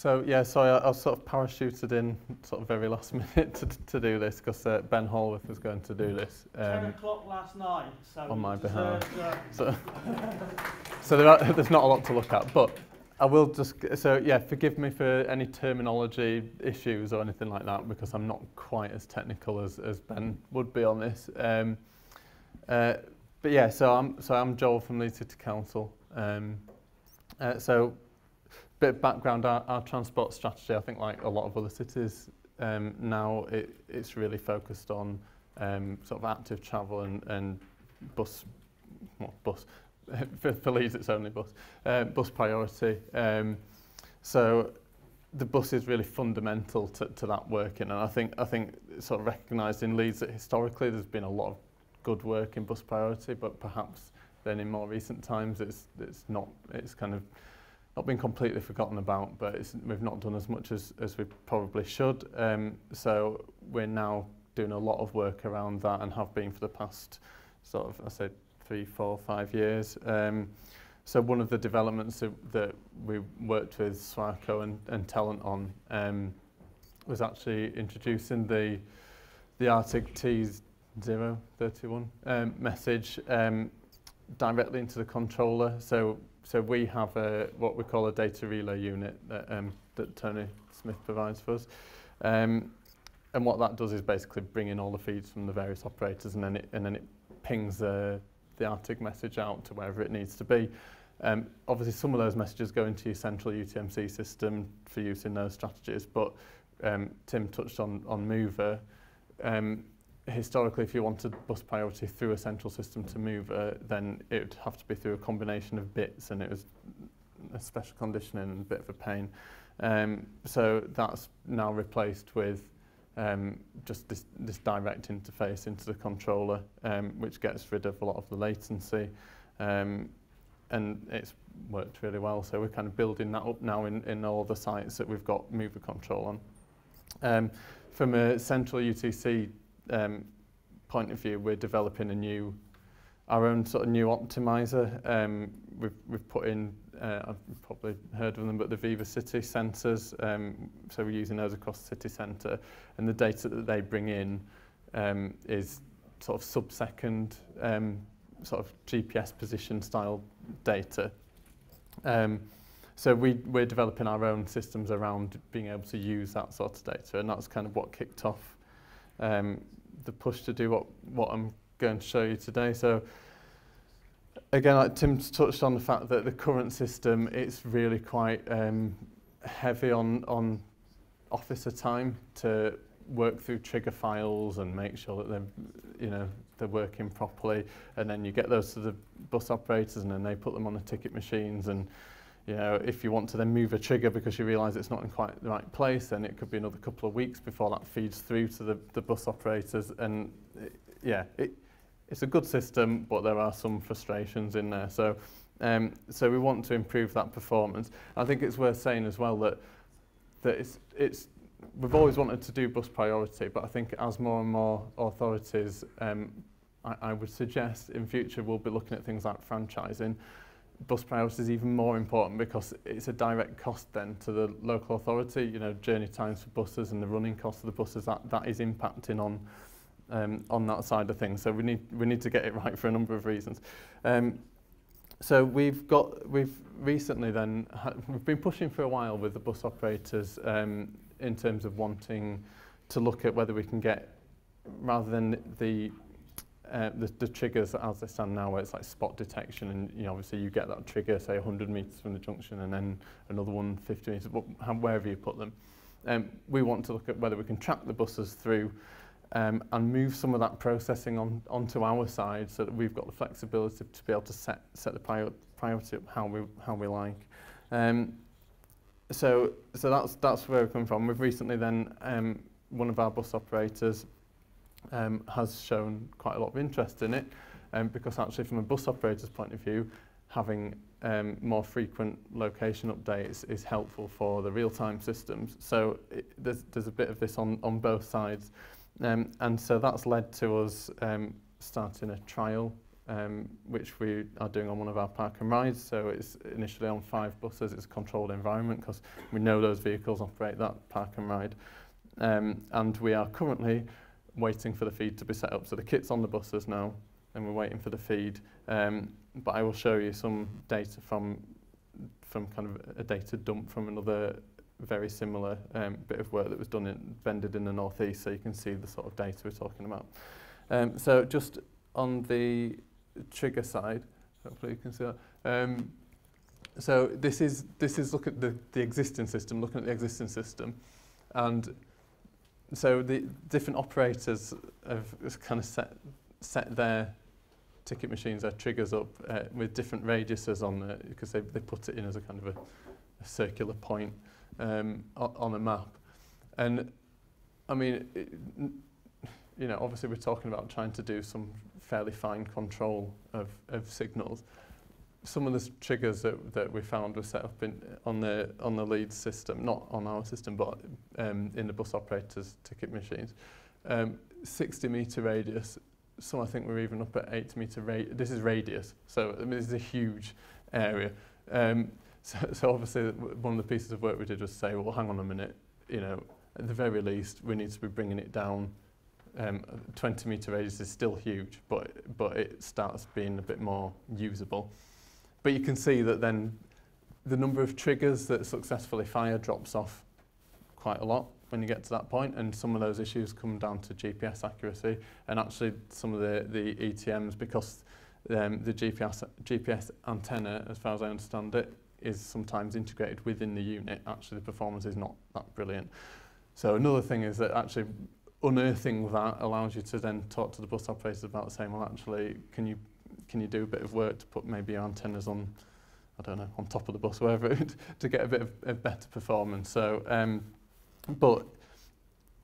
So yeah, so I, I was sort of parachuted in sort of very last minute to, to do this because uh, Ben Holworth was going to do this. Um, 10 o'clock last night. So on my behalf. uh, so so there are, there's not a lot to look at, but I will just, so yeah, forgive me for any terminology issues or anything like that because I'm not quite as technical as, as Ben would be on this. Um, uh, but yeah, so I'm, so I'm Joel from Leeds City Council. Um, uh, so bit of background, our, our transport strategy, I think like a lot of other cities um, now, it, it's really focused on um, sort of active travel and, and bus, well, bus, for, for Leeds it's only bus, uh, bus priority. Um, so the bus is really fundamental to, to that working and I think I think sort of recognised in Leeds that historically there's been a lot of good work in bus priority but perhaps then in more recent times it's it's not it's kind of not been completely forgotten about, but it's, we've not done as much as, as we probably should. Um, so we're now doing a lot of work around that and have been for the past sort of, I say, three, four, five years. Um, so one of the developments that, that we worked with Swarco and, and Talent on um, was actually introducing the the Arctic T's 031 um, message um, directly into the controller. So so we have a, what we call a data relay unit that, um, that Tony Smith provides for us. Um, and what that does is basically bring in all the feeds from the various operators and then it, and then it pings the the Arctic message out to wherever it needs to be. Um, obviously, some of those messages go into your central UTMC system for use in those strategies, but um, Tim touched on, on Mover. Um, historically, if you wanted bus priority through a central system to MOVA, uh, then it would have to be through a combination of bits, and it was a special conditioning and a bit of a pain. Um, so that's now replaced with um, just this, this direct interface into the controller, um, which gets rid of a lot of the latency. Um, and it's worked really well. So we're kind of building that up now in, in all the sites that we've got MOVA control on. Um, from a central UTC um, point of view, we're developing a new, our own sort of new optimizer. Um, we've, we've put in, uh, I've probably heard of them, but the Viva City sensors. Um, so we're using those across the city centre. And the data that they bring in um, is sort of sub-second um, sort of GPS position style data. Um, so we, we're developing our own systems around being able to use that sort of data. And that's kind of what kicked off um, the push to do what, what I'm going to show you today. So again, like Tim's touched on the fact that the current system, it's really quite um, heavy on, on officer time to work through trigger files and make sure that they're, you know, they're working properly. And then you get those to the bus operators and then they put them on the ticket machines and you know, if you want to then move a trigger because you realise it's not in quite the right place, then it could be another couple of weeks before that feeds through to the, the bus operators. And it, yeah, it, it's a good system, but there are some frustrations in there. So, um, so we want to improve that performance. I think it's worth saying as well that that it's it's we've always wanted to do bus priority, but I think as more and more authorities, um, I, I would suggest in future we'll be looking at things like franchising bus priority is even more important because it's a direct cost then to the local authority. You know, journey times for buses and the running cost of the buses that that is impacting on um, on that side of things. So we need we need to get it right for a number of reasons. Um, so we've got we've recently then we've been pushing for a while with the bus operators um, in terms of wanting to look at whether we can get rather than the uh, the, the triggers as they stand now where it's like spot detection and you know obviously you get that trigger say 100 meters from the junction and then another one 50 meters wherever you put them. Um, we want to look at whether we can track the buses through um, and move some of that processing on onto our side so that we've got the flexibility to be able to set set the prior, priority up how we how we like. Um, so so that's that's where we come from. We've recently then um, one of our bus operators um, has shown quite a lot of interest in it um, because actually from a bus operator's point of view, having um, more frequent location updates is helpful for the real-time systems. So it, there's, there's a bit of this on, on both sides. Um, and so that's led to us um, starting a trial um, which we are doing on one of our park and rides. So it's initially on five buses. It's a controlled environment because we know those vehicles operate that park and ride. Um, and we are currently waiting for the feed to be set up. So the kit's on the buses now and we're waiting for the feed. Um, but I will show you some data from from kind of a data dump from another very similar um, bit of work that was done in Bended in the northeast, so you can see the sort of data we're talking about. Um, so just on the trigger side, hopefully you can see that. Um, so this is this is look at the, the existing system, looking at the existing system, and so the different operators have kind of set, set their ticket machines, their triggers up uh, with different radiuses on it because they, they put it in as a kind of a, a circular point um, on a map. And I mean, it, you know, obviously we're talking about trying to do some fairly fine control of, of signals. Some of the triggers that, that we found were set up in, on the on the lead system, not on our system, but um, in the bus operators' ticket machines. Um, 60 metre radius, some I think we're even up at 8 metre radius. This is radius, so I mean, this is a huge area. Um, so, so obviously one of the pieces of work we did was say, well, hang on a minute, you know, at the very least, we need to be bringing it down um, 20 metre radius is still huge, but, but it starts being a bit more usable. But you can see that then the number of triggers that successfully fire drops off quite a lot when you get to that point, and some of those issues come down to GPS accuracy, and actually some of the, the ETMs, because um, the GPS, GPS antenna, as far as I understand it, is sometimes integrated within the unit, actually the performance is not that brilliant. So another thing is that actually unearthing that allows you to then talk to the bus operators about saying, well, actually, can you can you do a bit of work to put maybe your antennas on, I don't know, on top of the bus, wherever, to get a bit of a better performance. So, um, but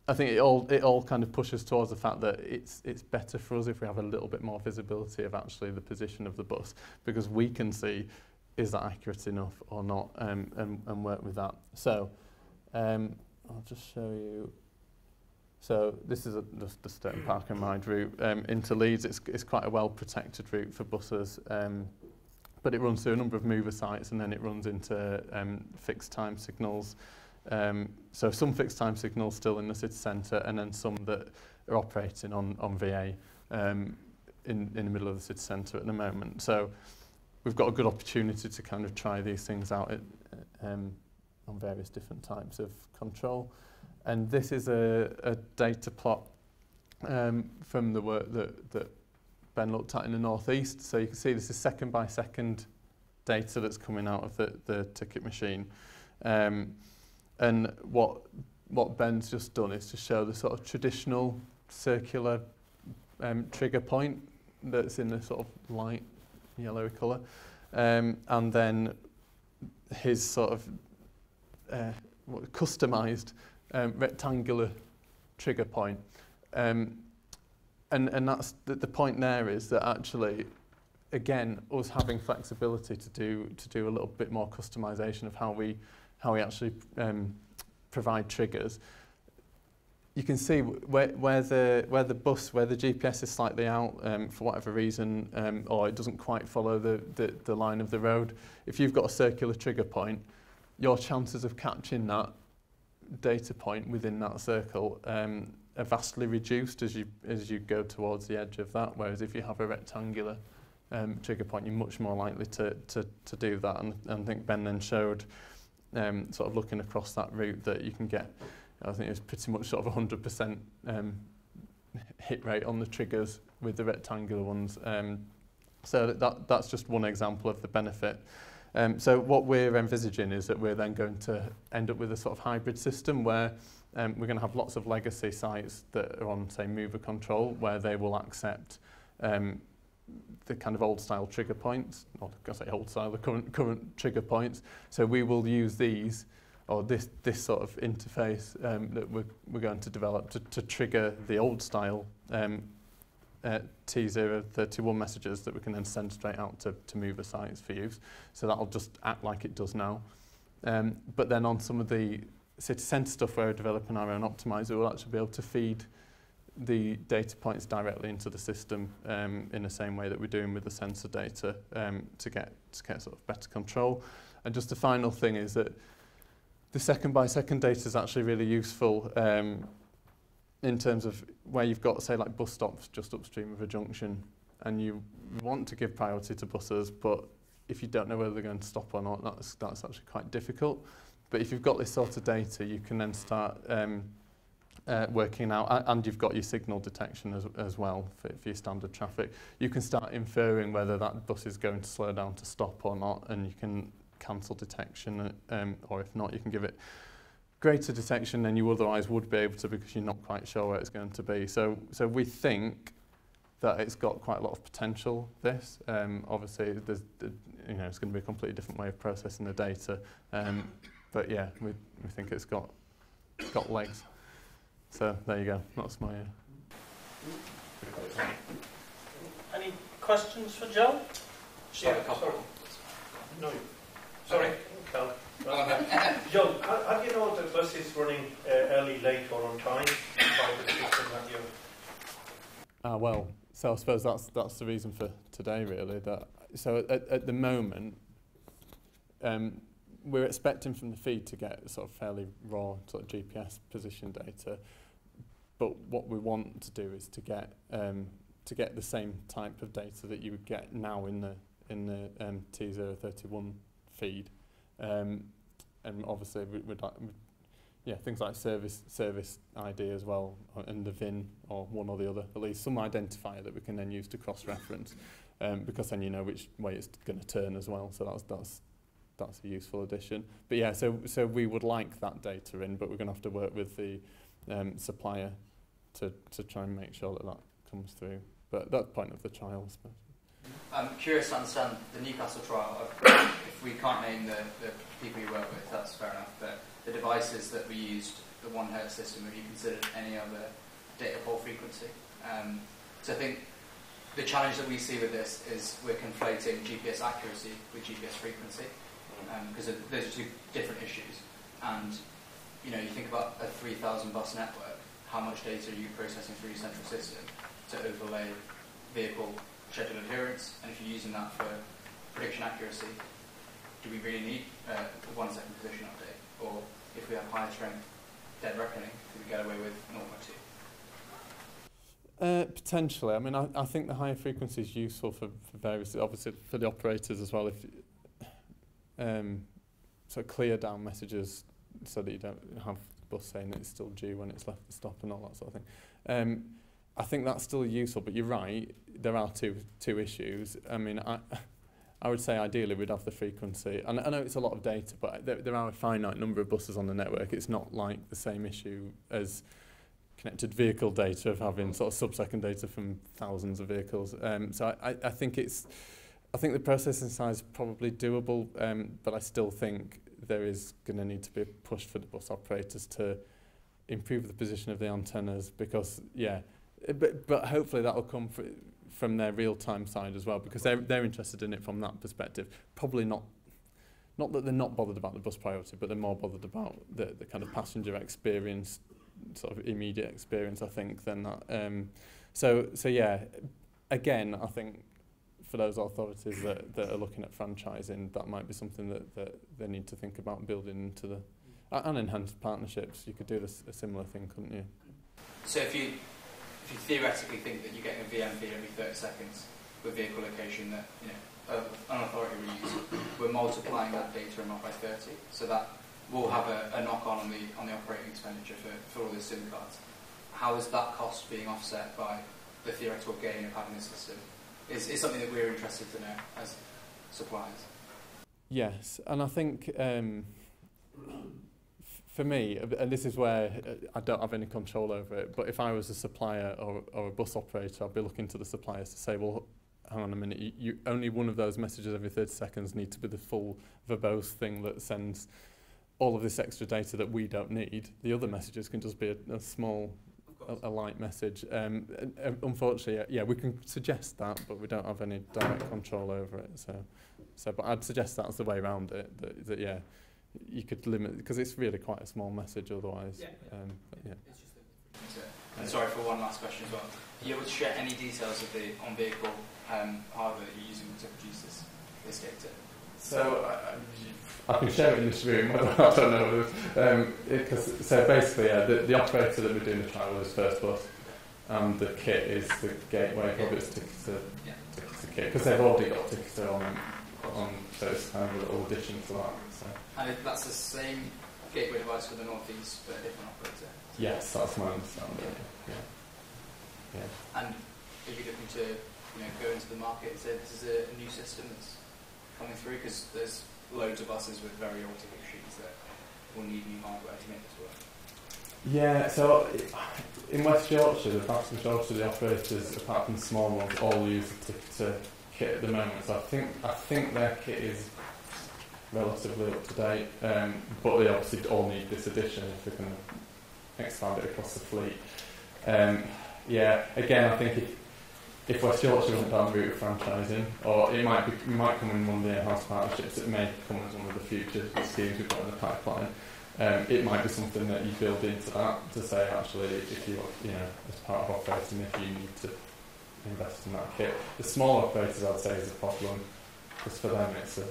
I think it all it all kind of pushes towards the fact that it's it's better for us if we have a little bit more visibility of actually the position of the bus because we can see is that accurate enough or not um, and, and work with that. So um, I'll just show you So this is a, just the Stone Park and Ride route um, into Leeds. It's, it's quite a well-protected route for buses, um, but it runs through a number of mover sites and then it runs into um, fixed time signals. Um, so some fixed time signals still in the city centre and then some that are operating on, on VA um, in, in the middle of the city centre at the moment. So we've got a good opportunity to kind of try these things out at, um, on various different types of control. And this is a, a data plot um, from the work that, that Ben looked at in the northeast. So you can see this is second by second data that's coming out of the, the ticket machine. Um, and what, what Ben's just done is to show the sort of traditional circular um, trigger point that's in the sort of light yellow colour. Um, and then his sort of uh, customised um, rectangular trigger point. Um, and, and that's the, the point there is that actually, again, us having flexibility to do, to do a little bit more customization of how we, how we actually um, provide triggers, you can see where, where, the, where the bus, where the GPS is slightly out um, for whatever reason, um, or it doesn't quite follow the, the, the line of the road. If you've got a circular trigger point, your chances of catching that data point within that circle um, are vastly reduced as you, as you go towards the edge of that, whereas if you have a rectangular um, trigger point, you're much more likely to, to, to do that. And, and I think Ben then showed, um, sort of looking across that route, that you can get, I think it was pretty much sort of 100% um, hit rate on the triggers with the rectangular ones. Um, so that, that's just one example of the benefit. Um, so what we're envisaging is that we're then going to end up with a sort of hybrid system where um, we're going to have lots of legacy sites that are on, say, mover control, where they will accept um, the kind of old style trigger points, not I say old style, the current, current trigger points. So we will use these or this, this sort of interface um, that we're, we're going to develop to, to trigger the old style um, uh, T031 messages that we can then send straight out to, to MOVA sites for use. So that'll just act like it does now. Um, but then on some of the city centre stuff where we're developing our own optimizer, we'll actually be able to feed the data points directly into the system um, in the same way that we're doing with the sensor data um, to get to get sort of better control. And just the final thing is that the second by second data is actually really useful um, in terms of where you've got, say, like bus stops just upstream of a junction, and you want to give priority to buses, but if you don't know whether they're going to stop or not, that's, that's actually quite difficult. But if you've got this sort of data, you can then start um, uh, working out, and you've got your signal detection as, as well for, for your standard traffic, you can start inferring whether that bus is going to slow down to stop or not, and you can cancel detection, uh, um, or if not, you can give it greater detection than you otherwise would be able to because you're not quite sure where it's going to be. So, so we think that it's got quite a lot of potential, this. Um, obviously, there's, you know, it's going to be a completely different way of processing the data. Um, but yeah, we, we think it's got, got legs. So there you go. That's my. Uh... Any questions for Joe? Sorry, yeah, sorry. No. Sorry. Cal. Joe, have you know the bus is running uh, early, late, or on time? Ah well, so I suppose that's that's the reason for today, really. That so at, at the moment, um, we're expecting from the feed to get sort of fairly raw sort of GPS position data. But what we want to do is to get um, to get the same type of data that you would get now in the in the um, T031 feed. Um, and obviously, we, we'd like, yeah, things like service service ID as well, uh, and the VIN or one or the other, at least some identifier that we can then use to cross-reference, um, because then you know which way it's going to turn as well. So that's that's that's a useful addition. But yeah, so so we would like that data in, but we're going to have to work with the um, supplier to to try and make sure that that comes through. But that's point of the trial, especially. I'm curious to understand the Newcastle trial. If we can't name the, the people you work with, that's fair enough. But the devices that we used, the one hertz system, have you considered any other data pole frequency? Um, so I think the challenge that we see with this is we're conflating GPS accuracy with GPS frequency because um, those are two different issues. And you know, you think about a 3,000 bus network how much data are you processing through your central system to overlay vehicle schedule adherence, and if you're using that for prediction accuracy, do we really need uh, one second position update? Or if we have higher strength dead reckoning, could we get away with 0.2? Uh, potentially. I mean, I, I think the higher frequency is useful for, for various, obviously for the operators as well. If um, so, clear down messages so that you don't have bus saying that it's still due when it's left the stop and all that sort of thing. Um, I think that's still useful, but you're right, there are two, two issues. I mean, I, I would say ideally we'd have the frequency. And I know it's a lot of data, but there, there are a finite number of buses on the network. It's not like the same issue as connected vehicle data of having sort of sub-second data from thousands of vehicles. Um, so I, I, I think it's, I think the processing size is probably doable, um, but I still think there is going to need to be a push for the bus operators to improve the position of the antennas because, yeah, but, but hopefully that will come for, from their real-time side as well, because they're, they're interested in it from that perspective. Probably not, not that they're not bothered about the bus priority, but they're more bothered about the, the kind of passenger experience, sort of immediate experience, I think, than that. Um, so, so yeah, again, I think for those authorities that, that are looking at franchising, that might be something that, that they need to think about building into the, and enhanced partnerships. You could do this, a similar thing, couldn't you? So if you if you theoretically think that you're getting a VM feed every 30 seconds with vehicle location that you know uh, an authority will use, we're multiplying that data amount by 30, so that will have a, a knock-on on the on the operating expenditure for, for all those SIM cards. How is that cost being offset by the theoretical gain of having the system? is, is something that we're interested to know as suppliers. Yes, and I think um, for me, and this is where uh, I don't have any control over it, but if I was a supplier or, or a bus operator, I'd be looking to the suppliers to say, well, hang on a minute, you, you, only one of those messages every 30 seconds need to be the full verbose thing that sends all of this extra data that we don't need. The other messages can just be a, a small a, a light message. Um, uh, unfortunately, yeah, we can suggest that, but we don't have any direct control over it. So, so, but I'd suggest that's the way around it. That, that yeah, you could limit because it's really quite a small message otherwise. Yeah. Um, but yeah. It's just And sorry for one last question as well. Are you able to share any details of the on-vehicle um, hardware that you're using to produce this, this data? So I, I can share it in this room. I don't, I don't know. Um, it, so basically, yeah, the, the operator that we're doing the trial with is First Bus, and the kit is the gateway of its ticketer, Yeah. ticketer kit because they've already got ticketer on on. So it's kind of a little addition to that. So And if that's the same gateway device for the Northeast, but a different operator. yes, that's my understanding. Yeah. Yeah. And are you're looking to you know, go into the market and say this is a, a new system that's coming through? Because there's loads of buses with very old sheets that will need new hardware to make this work. Yeah, so in West Yorkshire, the vast majority of the operators, apart from small ones, all use the ticketer kit at the moment. So I think I think their kit is relatively up to date, um, but they obviously all need this addition if they're going to expand it across the fleet. Um, yeah, again, I think if if West Yorkshire went down the route of franchising, or it might be, it might come in one of the enhanced partnerships, it may come as one of the future schemes we've got in the pipeline. Um, it might be something that you build into that to say actually if you you know as part of operating if you need to invest in that kit. The small operators I'd say is a problem because for them it's a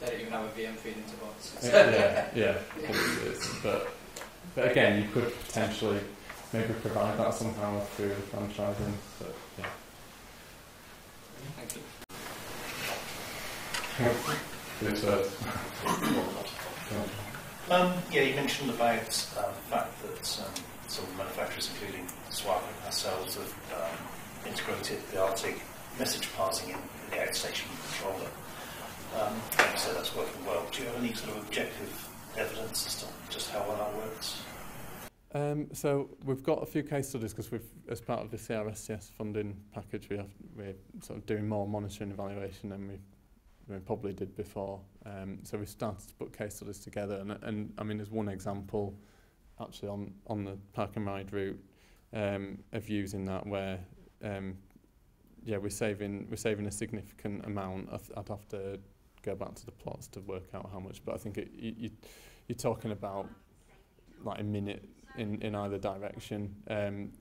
They don't even have a VM feed into BODS. yeah yeah it's, it's, but but again you could potentially maybe provide that somehow through the franchising but yeah. Thank you. Good word. Um, yeah, you mentioned about um, the fact that um, some manufacturers, including Swap and ourselves, have um, integrated the RTIG message passing in, in the outstation controller. Um, so that's working well. Do you have any sort of objective evidence as to just how well that works? Um, so we've got a few case studies because we've, as part of the CRSTS funding package, we have we're sort of doing more monitoring and evaluation than we, we probably did before. Um, so we've started to put case studies together, and, and I mean, there's one example actually on on the park and ride route um, of using that where. Um, yeah, we're saving we're saving a significant amount. I'd, have to go back to the plots to work out how much, but I think it, you, you're talking about like a minute in, in either direction um,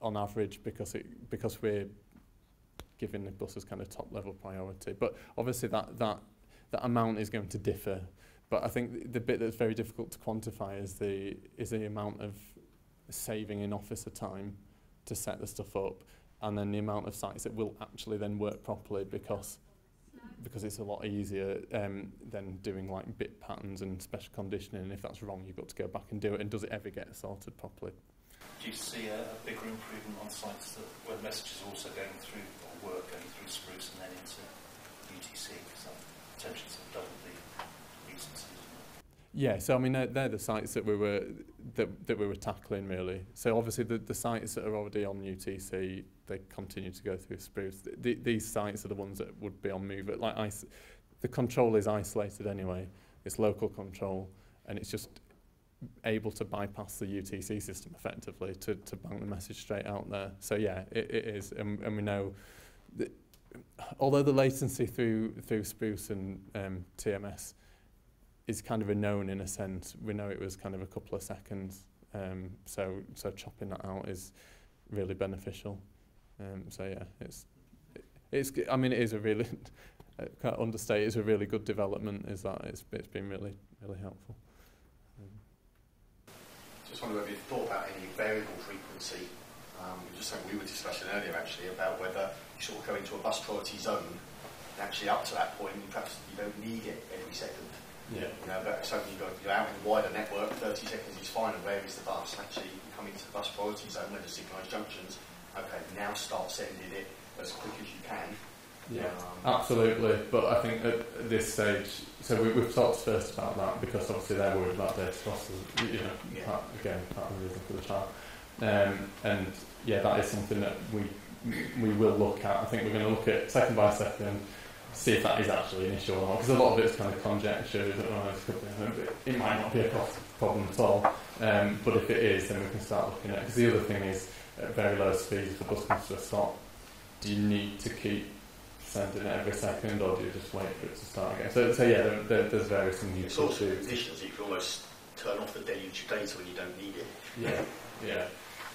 on average because it because we're giving the buses kind of top level priority. But obviously that that that amount is going to differ. But I think the, the bit that's very difficult to quantify is the is the amount of saving in officer time to set the stuff up and then the amount of sites that will actually then work properly because because it's a lot easier um, than doing like bit patterns and special conditioning. And if that's wrong, you've got to go back and do it. And does it ever get sorted properly? Do you see a, a bigger improvement on sites that, where messages are also going through, or work going through Spruce and then into UTC? Because that potentially sort of double the reasons. Yeah, so I mean they're, they're the sites that we were that, that we were tackling really. So obviously the, the sites that are already on UTC they continue to go through Spruce. The, the, these sites are the ones that would be on MOVA. But Like the control is isolated anyway. It's local control, and it's just able to bypass the UTC system effectively to, to bank the message straight out there. So yeah, it, it is, and, and we know that although the latency through through Spruce and um, TMS is kind of a known in a sense. We know it was kind of a couple of seconds. Um, so so chopping that out is really beneficial. Um, so yeah, it's it's. I mean, it is a really can't understate. It's a really good development. Is that it's it's been really really helpful. Um, Just wonder whether you thought about any variable frequency. Um, just something we were discussing earlier actually about whether you sort of go into a bus priority zone and actually up to that point perhaps you don't need it every second. Yeah. You know, but suddenly you go you're out in a wider network, 30 seconds is fine, and where is the bus? Actually, you come into the bus priority zone where the synchronised junctions. Okay, now start sending it as quick as you can. Yeah, Um, absolutely. But I think at this stage, so we, we've talked first about that because obviously they're worried about data losses, you know, Yeah. again, part of the reason for the trial. Um, and yeah, that is something that we we will look at. I think we're going to look at second by second, see if that is actually an issue or not. Because a lot of it is kind of conjecture. That, this it might not be a cost problem at all. Um, but if it is, then we can start looking at. It. Because the other thing is, at very low speeds, if the bus comes to a stop, do you need to keep sending it every second, or do you just wait for it to start again? So, so yeah, there, there, there's various things you It's can also do. conditions you can almost turn off the deluge data when you don't need it. Yeah, yeah.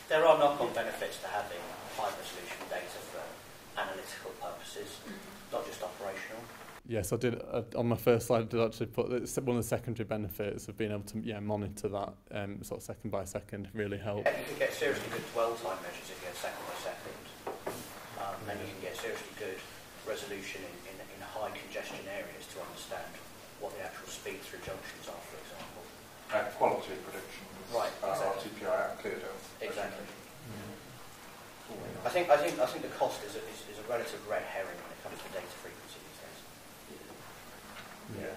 there are knock-on benefits to having high-resolution data for analytical purposes, not just operational. Yes, I did. Uh, on my first slide, I did actually put that one of the secondary benefits of being able to yeah monitor that um, sort of second by second really help. Yeah, you can get seriously good dwell time measures if you go second by second. Um, and you can get seriously good resolution in, in, in high congestion areas to understand what the actual speed through junctions are, for example. And quality predictions. Right, Uh, exactly. RTPI and clear down. Exactly. I think, I think, I think the cost is a, is, is a relative red herring when it comes to data frequency these days.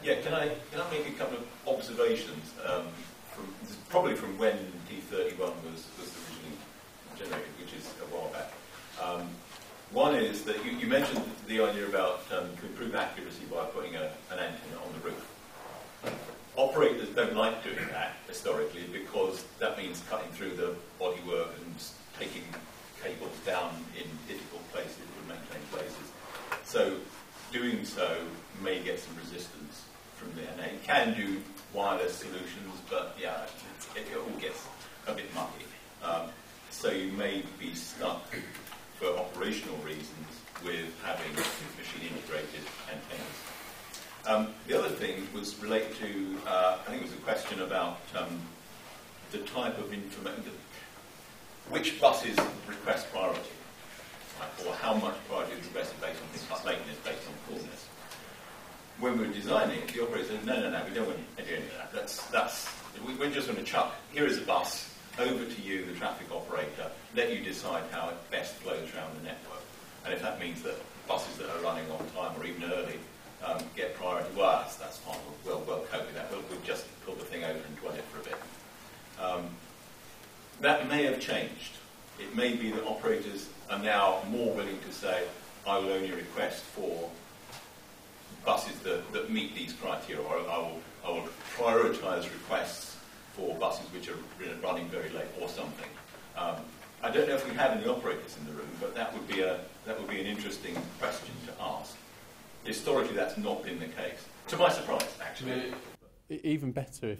Yeah, can I, can I make a couple of observations um, from, probably from when T31 was, was originally generated, which is a while back. Um, one is that you, you mentioned the idea about um, to improve accuracy by putting a, an antenna on the roof. Operators don't like doing that historically because that means cutting through the bodywork and taking cables down in difficult places to maintain places. So doing so may get some resistance from there. Now you can do wireless solutions, but yeah, it, it all gets a bit mucky. Um, so you may be stuck for operational reasons with having machine integrated antennas. Um, the other thing was related to, uh, I think it was a question about um, the type of information, which buses request priority, right, or how much priority is requested based on things lateness, based on coolness. When we were designing it, the operator said, no, no, no, we don't want to do any of that. That's, that's, we- we're just going to chuck, here is a bus, over to you, the traffic operator, let you decide how it best flows around the network. And if that means that buses that are running on time or even early um, get priority, well, that's, that's fine. We'll, we'll, we'll cope with that. We'll, we'll just pull the thing over and dwell it for a bit. Um, that may have changed. It may be that operators are now more willing to say, I will only request for buses that, that meet these criteria, or I will, I will prioritise requests for buses which are running very late or something. Um, I don't know if we have any operators in the room, but that would be, a, that would be an interesting question to ask. Historically, that's not been the case. To my surprise, actually. Even better if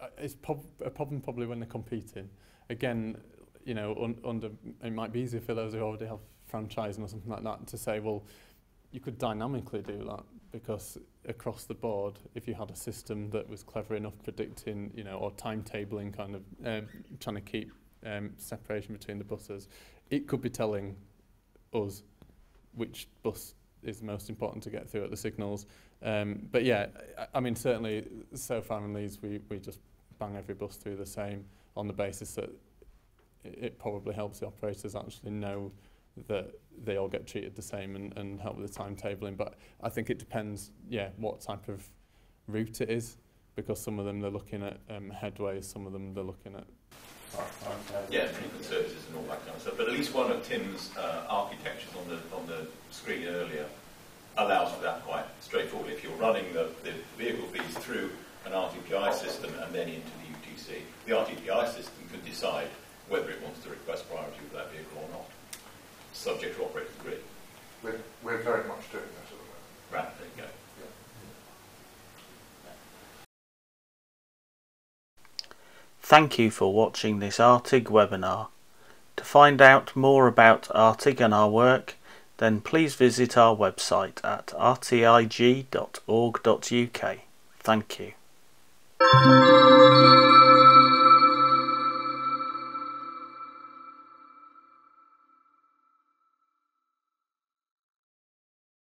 uh, it's a problem probably when they're competing. Again, you know, un- under it might be easier for those who already have franchising or something like that to say, well, you could dynamically do that because across the board, if you had a system that was clever enough predicting, you know, or timetabling kind of um, trying to keep um, separation between the buses, it could be telling us which bus is most important to get through at the signals. Um, but yeah, I, I mean, certainly so far in Leeds, we, we just bang every bus through the same on the basis that it, probably helps the operators actually know that they all get treated the same and, and help with the timetabling. But I think it depends, yeah, what type of route it is, because some of them they're looking at um, headways, some of them they're looking at Yeah, services and all that kind of stuff. But at least one of Tim's uh, architectures on the on the screen earlier allows for that quite straightforwardly. If you're running the, the vehicle feeds through an RTPI system and then into the UTC, the RTPI system can decide whether it wants to request priority for that vehicle or not, subject to operator's agree. We're, we're very much doing that at the moment. Right, there you go. Thank you for watching this RTIG webinar. To find out more about RTIG and our work, then please visit our website at rtig.org.uk. Thank you.